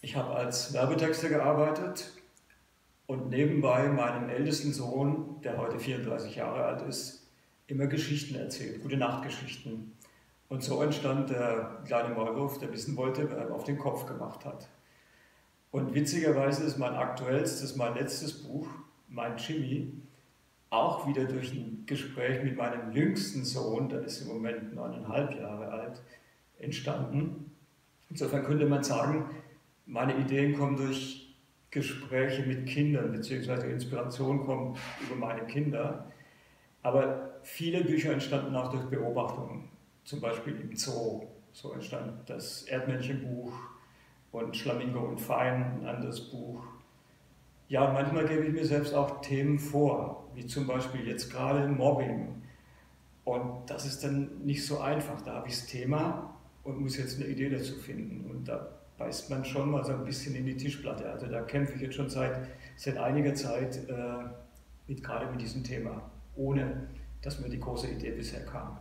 Ich habe als Werbetexter gearbeitet und nebenbei meinem ältesten Sohn, der heute 34 Jahre alt ist, immer Geschichten erzählt, gute Nachtgeschichten. Und so entstand der kleine Maulwurf, der wissen wollte, wer ihm auf den Kopf gemacht hat. Und witzigerweise ist mein aktuellstes, mein letztes Buch, mein Jimmy, auch wieder durch ein Gespräch mit meinem jüngsten Sohn, der ist im Moment neuneinhalb Jahre alt, entstanden. Insofern könnte man sagen, meine Ideen kommen durch Gespräche mit Kindern, beziehungsweise Inspiration kommt über meine Kinder. Aber viele Bücher entstanden auch durch Beobachtungen, zum Beispiel im Zoo. So entstand das Erdmännchenbuch und Schlamingo und Fein, ein anderes Buch. Ja, manchmal gebe ich mir selbst auch Themen vor, wie zum Beispiel jetzt gerade Mobbing. Und das ist dann nicht so einfach. Da habe ich das Thema und muss jetzt eine Idee dazu finden. Und da beißt man schon mal so ein bisschen in die Tischplatte. Also da kämpfe ich jetzt schon seit, seit einiger Zeit äh, mit, gerade mit diesem Thema, ohne dass mir die große Idee bisher kam.